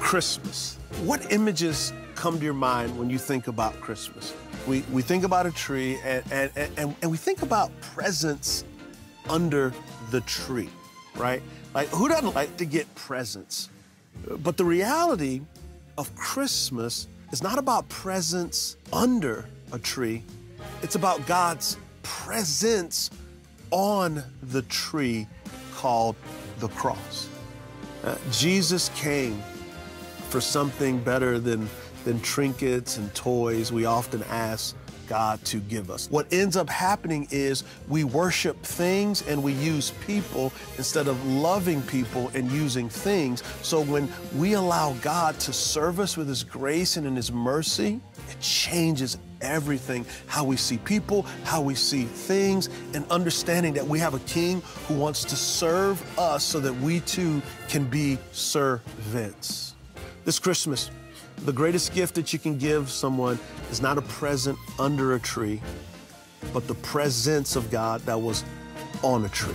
Christmas. What images come to your mind when you think about Christmas? We, we think about a tree and, and, and, and we think about presents under the tree, right? Like, who doesn't like to get presents? But the reality of Christmas is not about presents under a tree, it's about God's presence on the tree called the cross. Uh, Jesus came for something better than, than trinkets and toys we often ask God to give us. What ends up happening is we worship things and we use people instead of loving people and using things. So when we allow God to serve us with His grace and in His mercy, it changes everything how we see people, how we see things, and understanding that we have a king who wants to serve us so that we too can be servants. This Christmas, the greatest gift that you can give someone is not a present under a tree, but the presence of God that was on a tree.